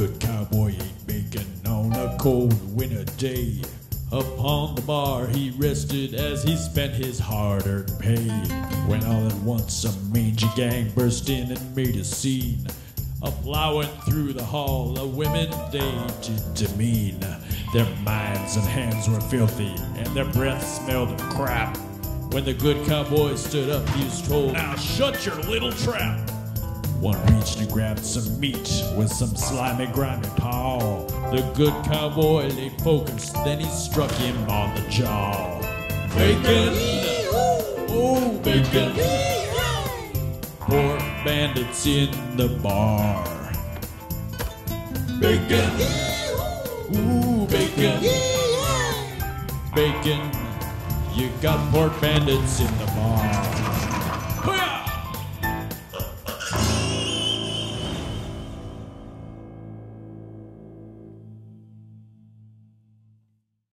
good cowboy ain't makin' on a cold winter day. Upon the bar he rested as he spent his hard-earned pay. When all at once a mangy gang burst in and made a scene. A plowing through the hall, of women they did demean. Their minds and hands were filthy, and their breath smelled of crap. When the good cowboy stood up, he was told, Now shut your little trap! One reached and grabbed some meat with some slimy, grimy paw. The good cowboy lay focused, then he struck him on the jaw. Bacon! Oh, bacon! Pork bandits in the bar. Bacon! Ooh, bacon! Bacon! You got pork bandits in the bar.